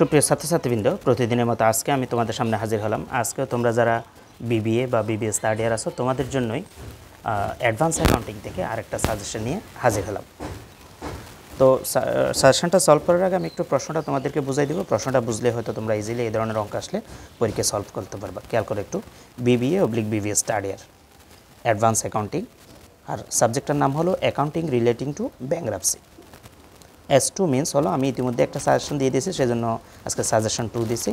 সুপ্রিয় ছাত্রছাত্রীবৃন্দ, প্রতিদিনের মতো আজকে আমি তোমাদের সামনে হাজির হলাম। আজকে তোমরা যারা বিবিএ বা বিবিএস থার্ড ইয়ার আছো, তোমাদের জন্যই অ্যাডভান্স অ্যাকাউন্টিং থেকে আরেকটা সাজেশন নিয়ে হাজির হলাম। তো সাজেশনটা সলভ করার আগে আমি একটু প্রশ্নটা তোমাদেরকে বুঝাই দেবো। প্রশ্নটা বুঝলে হয়তো তোমরা ইজিলি এই ধরনের অঙ্ক আসলে পরীক্ষা সলভ করতে পারবা। খেয়াল করে একটু। BBA oblique BBS third year advance accounting আর সাবজেক্টটার নাম হলো accounting relating to bankruptcy S two means হলো আমি ইতিমধ্যে একটা সাজেশন দিয়ে দিয়েছি, সেজন্য আজকে সাজেশন টু দিয়েছি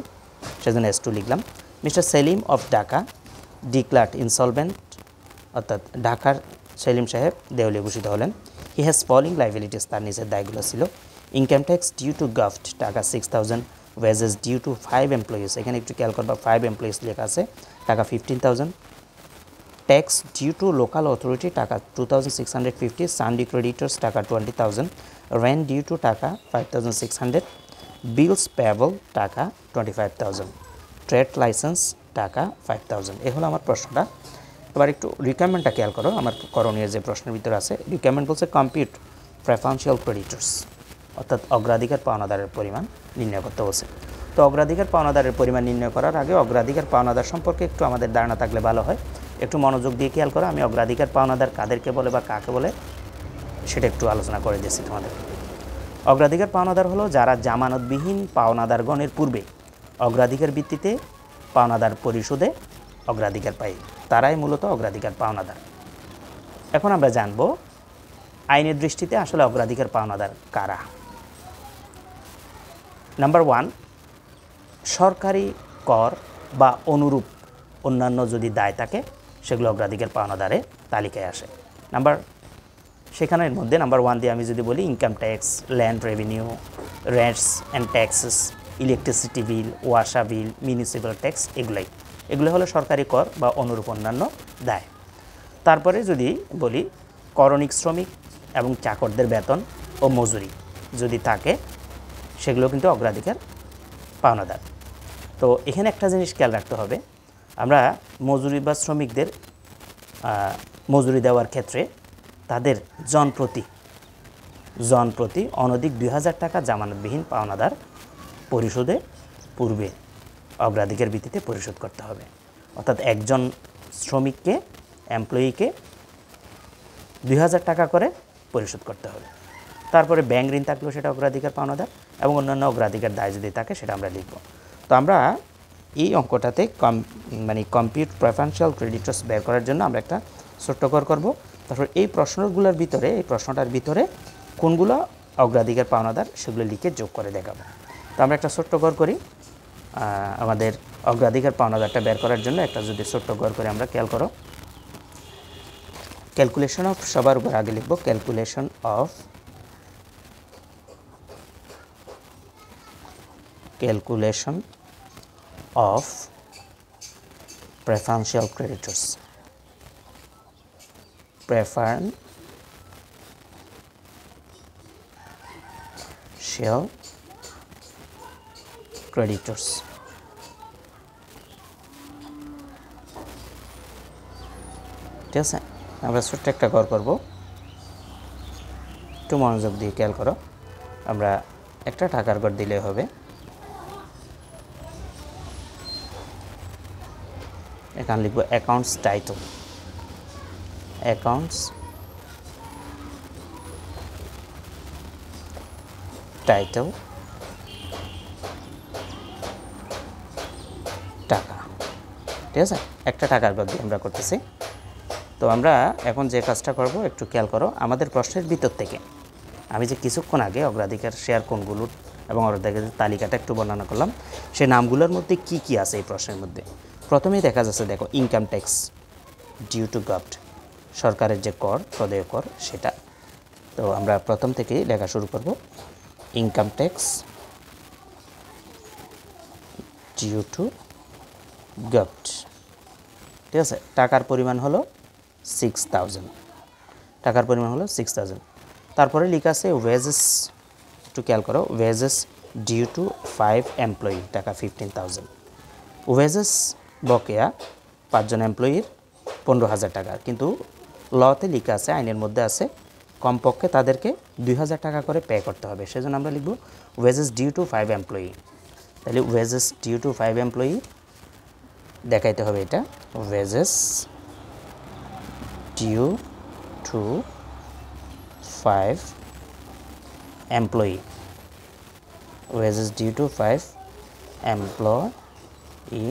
সেজন্য এস টু লিখলাম। Mister Selim of Dhaka, declared insolvent, অর্থাৎ ঢাকার সেলিম সাহেব দেউলিয়া ঘোষিত হলেন। হি হ্যাজ ফলিং লাইবিলিটিস তার নিচের দায়গুলো ছিল। Income tax due to govt টাকা six thousand wages due to five employees এখানে একটু খেয়াল করবা ফাইভ এমপ্লয়িজ লেখা আছে, টাকা fifteen thousand tax due to local authority টাকা two thousand six hundred fifty sundry creditors টাকা টোয়েন্টি থাউজেন্ড টাকা five thousand six hundred bills payable টাকা twenty five thousand trade license টাকা ফাইভ থাউজেন্ড এ হলো আমার প্রশ্নটা। এবার একটু রিকোয়ারমেন্টটা খেয়াল করো। আমার করণীয় যে প্রশ্নের ভিতরে আছে রিকোয়ারমেন্ট বলছে কম্পিউট প্রেফারেন্সিয়াল ক্রেডিটর্স অর্থাৎ অগ্রাধিকার পাওনাদারের পরিমাণ নির্ণয় করতে বলছে। তো অগ্রাধিকার পাওনাদারের পরিমাণ নির্ণয় করার আগে অগ্রাধিকার পাওনাদার সম্পর্কে একটু আমাদের ধারণা থাকলে ভালো হয়। একটু মনোযোগ দিয়ে খেয়াল করো। আমি অগ্রাধিকার পাওনাদার কাদেরকে বলে বা কাকে বলে সেটা একটু আলোচনা করে দিয়েছি তোমাদের। অগ্রাধিকার পাওনাদার হলো যারা জামানতবিহীন পাওনাদারগণের পূর্বে অগ্রাধিকার ভিত্তিতে পাওনাদার পরিশোধে অগ্রাধিকার পায়, তারাই মূলত অগ্রাধিকার পাওনাদার। এখন আমরা জানব আইনের দৃষ্টিতে আসলে অগ্রাধিকার পাওনাদার কারা। নাম্বার ওয়ান সরকারি কর বা অনুরূপ অন্যান্য যদি দায় থাকে, সেগুলো অগ্রাধিকার পাওনাদারে তালিকায় আসে। নাম্বার সেখানের মধ্যে নাম্বার ওয়ান দিয়ে আমি যদি বলি income tax land revenue rents and taxes electricity bill Wasa bill municipal tax এগুলাই। এগুলো হলো সরকারি কর বা অনুরূপ অন্যান্য দায়। তারপরে যদি বলি করণিক শ্রমিক এবং চাকরদের বেতন ও মজুরি, যদি থাকে সেগুলো কিন্তু অগ্রাধিকার পাওনাদার। তো এখানে একটা জিনিস খেয়াল রাখতে হবে, আমরা মজুরি বা শ্রমিকদের মজুরি দেওয়ার ক্ষেত্রে তাদের জনপ্রতি জনপ্রতি অনধিক দুই হাজার টাকা জামানতবিহীন পাওনাদার পরিশোধে পূর্বে অগ্রাধিকার ভিত্তিতে পরিশোধ করতে হবে। অর্থাৎ একজন শ্রমিককে এমপ্লয়িকে দুই হাজার টাকা করে পরিশোধ করতে হবে। তারপরে ব্যাংক ঋণ থাকলেও সেটা অগ্রাধিকার পাওনাদার এবং অন্যান্য অগ্রাধিকার দায় যদি থাকে সেটা আমরা লিখব। তো আমরা এই অঙ্কটাতে কম মানে কম্পিউট প্রেফারেন্সিয়াল ক্রেডিটর্স বের করার জন্য আমরা একটা ছোট্ট কর করব। তারপর এই প্রশ্নগুলোর ভিতরে, এই প্রশ্নটার ভিতরে কোনগুলো অগ্রাধিকার, পাওনাদার সেগুলো লিখে যোগ করে দেখাবো। তো আমরা একটা ছোট্ট কর করি। আমাদের অগ্রাধিকার, পাওনাদারটা বের করার জন্য একটা যদি ছোট্ট কর করে আমরা খেয়াল করো। ক্যালকুলেশন অফ সবার উপর আগে লিখব। Calculation of calculation of preferential creditors preferential creditors. ঠিক আছে? আমরা ছোট্ট একটা কর করব। একটু মনোযোগ দিয়ে খেয়াল করো। আমরা একটা টাকার ঘর দিলে হবে। এখানে লিখব অ্যাকাউন্টস টাইটেল। অ্যাকাউন্টস টাইটেল টাকা। ঠিক আছে? একটা টাকার বাদ আমরা করতেছি। তো আমরা এখন যে কাজটা করব, একটু খেয়াল করো, আমাদের প্রশ্নের ভিতর থেকে। আমি যে কিছুক্ষণ আগে অগ্রাধিকার শেয়ার কোনগুলোর এবং অগ্রাধিকারের তালিকাটা একটু বর্ণনা করলাম সেই নামগুলোর মধ্যে কি কি আছে এই প্রশ্নের মধ্যে? প্রথমেই দেখা যাচ্ছে, দেখো income tax due to govt সরকারের যে কর, প্রদেয় কর, সেটা। তো আমরা প্রথম থেকেই লেখা শুরু করব। Income tax due to govt ঠিক আছে? টাকার পরিমাণ হলো সিক্স থাউজেন্ড টাকার পরিমাণ হলো সিক্স থাউজেন্ড তারপরে লেখা আছে ওয়েজেস একটু খেয়াল করো wages due to five employee টাকা ফিফটিন থাউজেন্ড ওয়েজেস বকেয়া পাঁচজন এমপ্লয়ির পনেরো হাজার টাকা। কিন্তু লতে লিখা আছে, আইনের মধ্যে আছে, কমপক্ষে তাদেরকে দুই হাজার টাকা করে পে করতে হবে। সেজন্য আমরা লিখব wages due to five employee তাহলে wages due to five employee দেখাইতে হবে এটা। Wages due to five employee wages due to five employee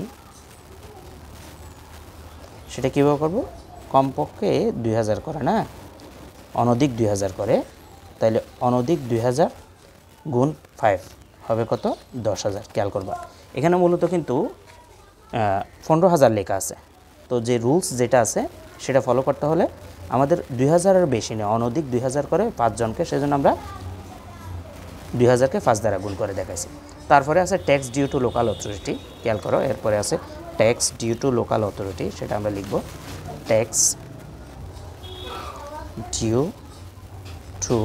সেটা কীভাবে করব? কমপক্ষে দুই হাজার করে, না? অনধিক দুই হাজার করে তাহলে অনধিক দুই হাজার গুণ ফাইভ হবে কত? দশ হাজার, খেয়াল করবা। এখানে মূলত কিন্তু পনেরো হাজার লেখা আছে। তো যে রুলস যেটা আছে, সেটা ফলো করতে হলে আমাদের দুই হাজারের বেশি নেই অনধিক দুই হাজার করে পাঁচজনকে, সেজন্য আমরা দুই হাজারকে পাঁচ দ্বারা গুণ করে দেখাইছি। তারপরে আছে tax due to local authority খেয়াল করো। এরপরে আছে tax due to local authority সেটা আমরা লিখব। Tax due to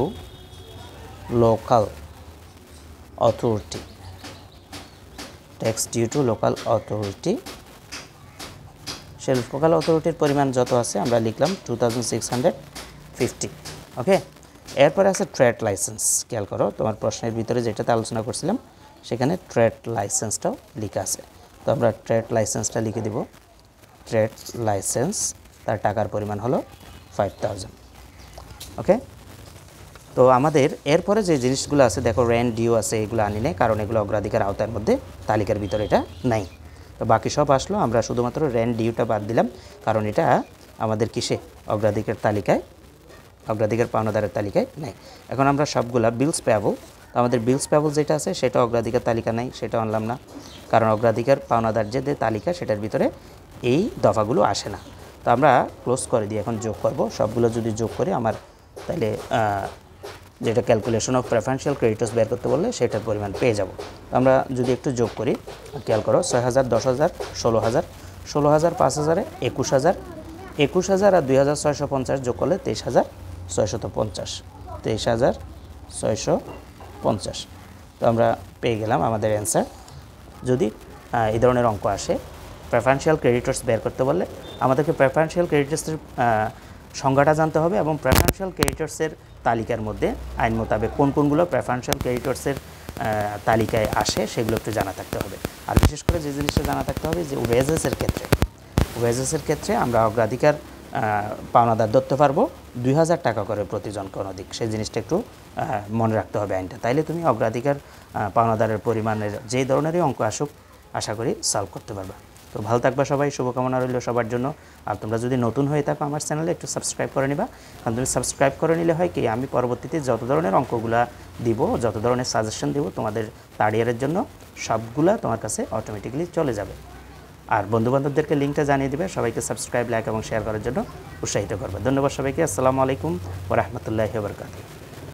local authority tax due to local authority say local অথরিটির পরিমাণ যত আছে, আমরা লিখলাম টু ওকে এরপরে আছে ট্রেড লাইসেন্স খেয়াল করো, তোমার প্রশ্নের ভিতরে যেটাতে আলোচনা করছিলাম, সেখানে ট্রেড লাইসেন্সটাও লেখা আছে। তো আমরা ট্রেড লাইসেন্সটা লিখে দিব। ট্রেড লাইসেন্স তার টাকার পরিমাণ হলো ফাইভ থাউজেন্ড ওকে তো আমাদের এরপরে যে জিনিসগুলো আছে, দেখো র্যান্ড ডিও আছে, এগুলো আনি নেই, কারণ এগুলো অগ্রাধিকার আওতার মধ্যে তালিকার ভিতরে এটা নাই। তো বাকি সব আসলো, আমরা শুধুমাত্র র্যান্ড ডিউটা বাদ দিলাম, কারণ এটা আমাদের কিসে? অগ্রাধিকার তালিকায়, অগ্রাধিকার পাওনাদারের তালিকায় নেই। এখন আমরা সবগুলা বিলস পেয়াবল তো আমাদের বিলস পেয়াবল যেটা আছে, সেটা অগ্রাধিকার তালিকা নেই, সেটা আনলাম না। কারণ অগ্রাধিকার পাওনাদার যে তালিকা, সেটার ভিতরে এই দফাগুলো আসে না। তো আমরা ক্লোজ করে দিই এখন যোগ করব। সবগুলো যদি যোগ করি আমার তাহলে যেটা ক্যালকুলেশন অফ প্রেফারেন্সিয়াল ক্রেডিটস বের করতে বললে সেটার পরিমাণ পেয়ে যাব। আমরা যদি একটু যোগ করি, খেয়াল করো, ছয় হাজার, দশ হাজার, ষোলো হাজার ষোলো হাজার, পাঁচ হাজারে, একুশ হাজার একুশ হাজার আর দুই হাজার ছয়শো পঞ্চাশ যোগ করলে তেইশ হাজার ছয়শত পঞ্চাশ। তেইশ হাজার ছয়শো পঞ্চাশ। তো আমরা পেয়ে গেলাম আমাদের অ্যান্সার যদি এই ধরনের অঙ্ক আসে প্রেফারেন্সিয়াল ক্রেডিটর্স বের করতে বললে আমাদেরকে প্রেফারেন্সিয়াল ক্রেডিটর্সের সংজ্ঞাটা জানতে হবে এবং প্রেফারেন্সিয়াল ক্রেডিটর্সের তালিকার মধ্যে আইন মোতাবেক কোন কোনগুলো প্রেফারেন্সিয়াল ক্রেডিটর্সের তালিকায় আসে সেগুলো একটু জানা থাকতে হবে। আর বিশেষ করে যে জিনিসটা জানা থাকতে হবে যে ওয়েজেসের ক্ষেত্রে ওয়েজেসের ক্ষেত্রে আমরা অগ্রাধিকার পাওনাদার ধরতে পারব, দুই হাজার টাকা করে প্রতিজনকে অনধিক সেই জিনিসটা একটু মনে রাখতে হবে আইনটা। তাইলে তুমি অগ্রাধিকার পাওনাদারের পরিমাণের যে ধরনেরই অঙ্ক আসুক, আশা করি সলভ করতে পারবা। তো ভালো থাকবা সবাই, শুভকামনা রইল সবার জন্য। আর তোমরা যদি নতুন হয়ে থাকো আমার চ্যানেলে, একটু সাবস্ক্রাইব করে নিবা। কারণ তুমি সাবস্ক্রাইব করে নিলে হয় কি, আমি পরবর্তীতে যত ধরনের অঙ্কগুলা দিব, যত ধরনের সাজেশন দিব তোমাদের থার্ড ইয়ারের জন্য, সবগুলা তোমার কাছে অটোমেটিকলি চলে যাবে। আর বন্ধুবান্ধবদেরকে লিঙ্কটা জানিয়ে দেবে, সবাইকে সাবস্ক্রাইব লাইক এবং শেয়ার করার জন্য উৎসাহিত করবে। ধন্যবাদ সবাইকে, আসসালামু আলাইকুম ও রহমতুল্লাহ বরকাত